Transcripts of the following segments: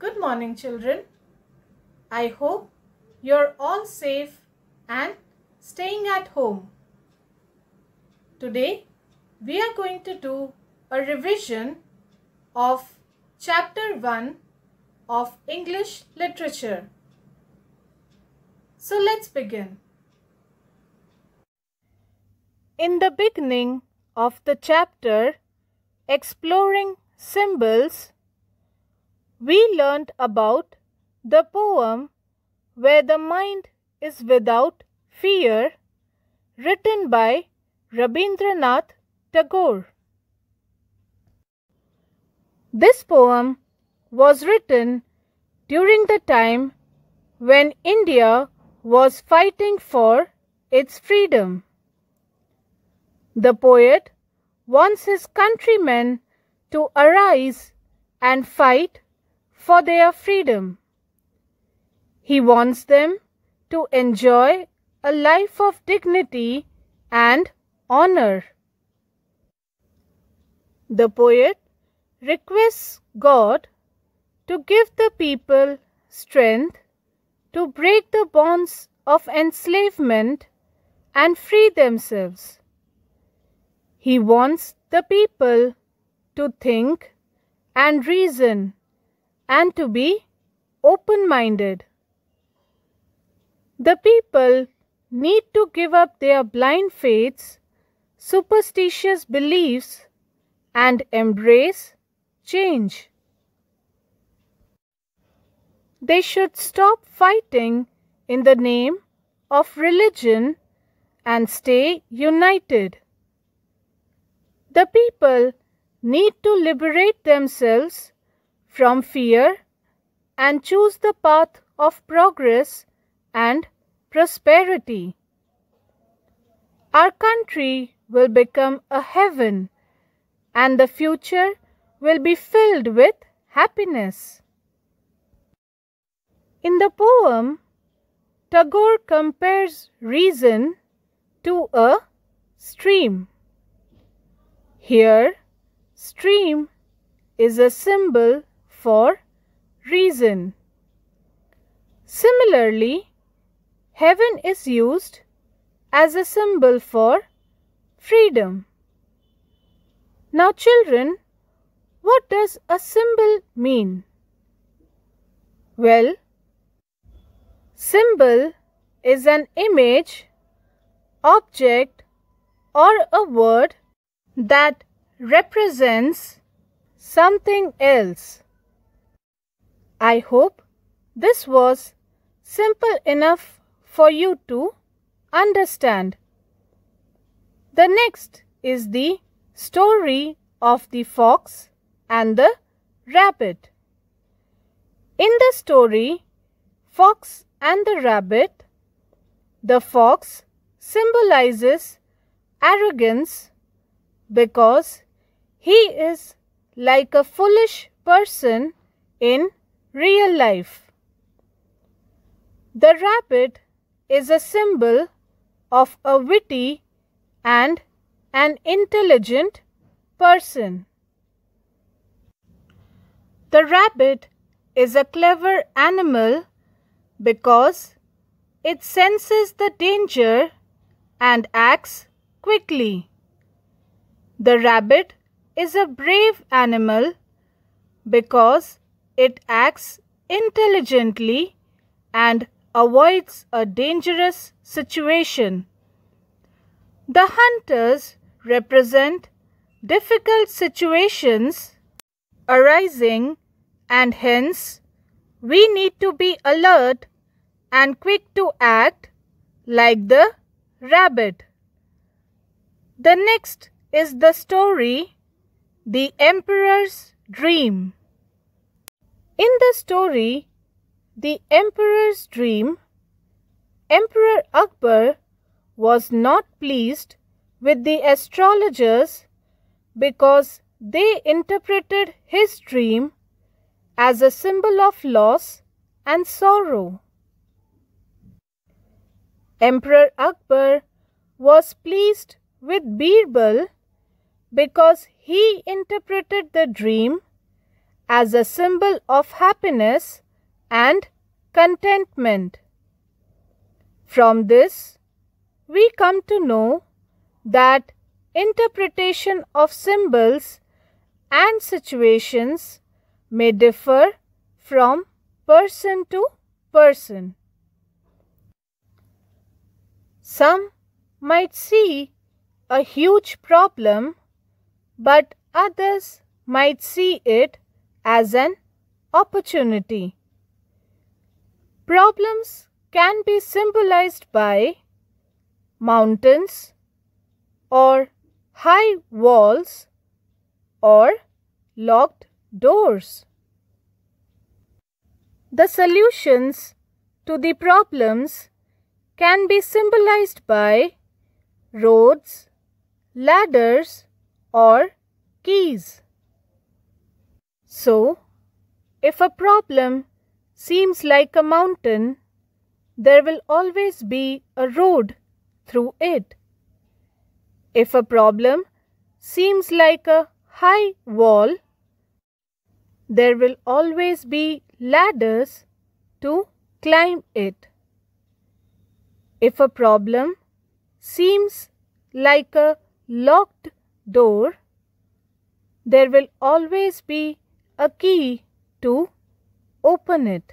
Good morning, children. I hope you're all safe and staying at home. Today, we are going to do a revision of Chapter 1 of English Literature. So let's begin. In the beginning of the chapter, Exploring Symbols, we learnt about the poem Where the Mind is Without Fear, written by Rabindranath Tagore. This poem was written during the time when India was fighting for its freedom. The poet wants his countrymen to arise and fight for their freedom. He wants them to enjoy a life of dignity and honor. The poet requests God to give the people strength to break the bonds of enslavement and free themselves. He wants the people to think and reason and to be open minded. The people need to give up their blind faiths, superstitious beliefs, and embrace change. They should stop fighting in the name of religion and stay united. The people need to liberate themselves from fear and choose the path of progress and prosperity. Our country will become a heaven and the future will be filled with happiness. In the poem, Tagore compares reason to a stream. Here, stream is a symbol for reason. Similarly, heaven is used as a symbol for freedom. Now children, what does a symbol mean? Well, symbol is an image, object or a word that represents something else. I hope this was simple enough for you to understand. The next is the story of the fox and the rabbit. In the story, Fox and the Rabbit, the fox symbolizes arrogance because he is like a foolish person in real life. The rabbit is a symbol of a witty and an intelligent person. The rabbit is a clever animal because it senses the danger and acts quickly. The rabbit is a brave animal because it acts intelligently and avoids a dangerous situation. The hunters represent difficult situations arising and hence we need to be alert and quick to act like the rabbit. The next is the story The Emperor's Dream. In the story, The Emperor's Dream, Emperor Akbar was not pleased with the astrologers because they interpreted his dream as a symbol of loss and sorrow. Emperor Akbar was pleased with Birbal because he interpreted the dream as a symbol of happiness and contentment. From this, we come to know that interpretation of symbols and situations may differ from person to person. Some might see a huge problem, but others might see it as an opportunity. Problems can be symbolized by mountains or high walls or locked doors. The solutions to the problems can be symbolized by roads, ladders or keys. So, if a problem seems like a mountain, there will always be a road through it. If a problem seems like a high wall, there will always be ladders to climb it. If a problem seems like a locked door, there will always be a key to open it.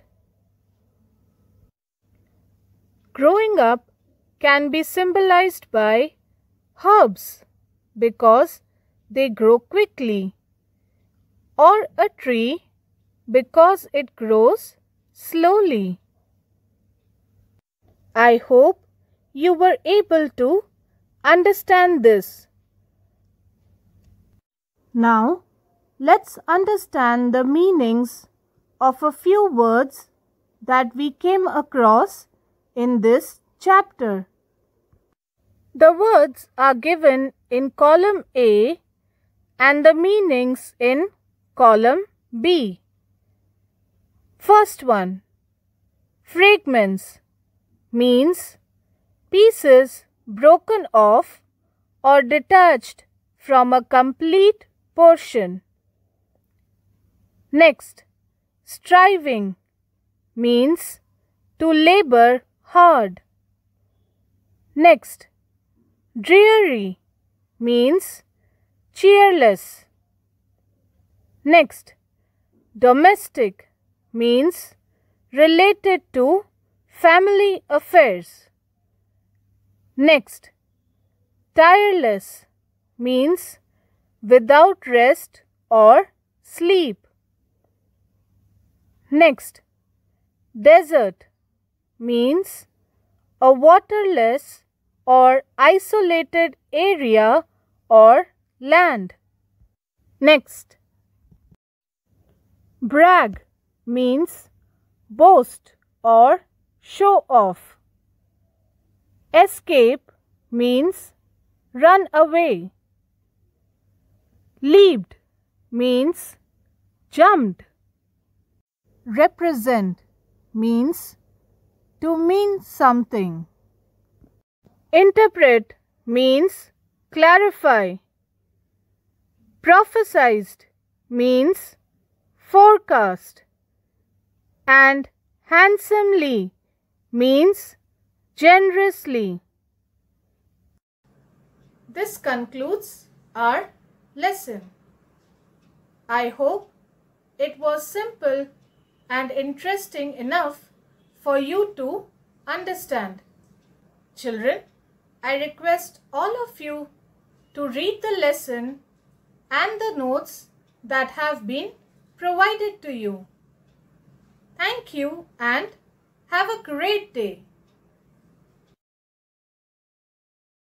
Growing up can be symbolized by herbs because they grow quickly, or a tree because it grows slowly. I hope you were able to understand this. Now, let's understand the meanings of a few words that we came across in this chapter. The words are given in column A and the meanings in column B. First one Fragments means pieces broken off or detached from a complete portion. Next, striving means to labor hard. Next, dreary means cheerless. Next, domestic means related to family affairs. Next, tireless means without rest or sleep. Next, desert means a waterless or isolated area or land. Next, brag means boast or show off. Escape means run away. Leaped means jumped. Represent means to mean something. Interpret means clarify. Prophesied means forecast. And handsomely means generously. This concludes our lesson. I hope it was simple and interesting enough for you to understand. Children, I request all of you to read the lesson and the notes that have been provided to you. Thank you and have a great day.